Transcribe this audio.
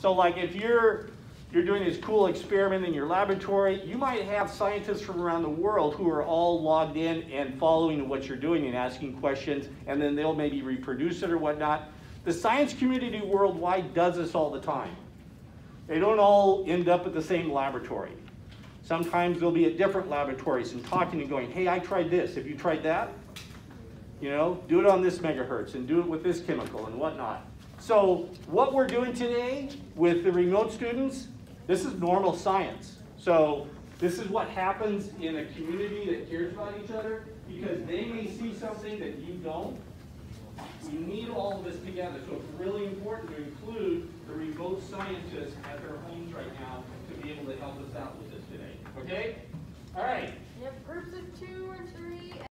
So like if you're, you're doing this cool experiment in your laboratory, you might have scientists from around the world who are all logged in and following what you're doing and asking questions, and then they'll maybe reproduce it or whatnot. The science community worldwide does this all the time. They don't all end up at the same laboratory. Sometimes they'll be at different laboratories and talking and going, hey, I tried this, have you tried that? You know, do it on this megahertz and do it with this chemical and whatnot. So what we're doing today with the remote students, this is normal science. So this is what happens in a community that cares about each other because they may see something that you don't. We need all of this together, so it's really important to include the remote scientists at their homes right now to be able to help us out with this today. Okay? All right.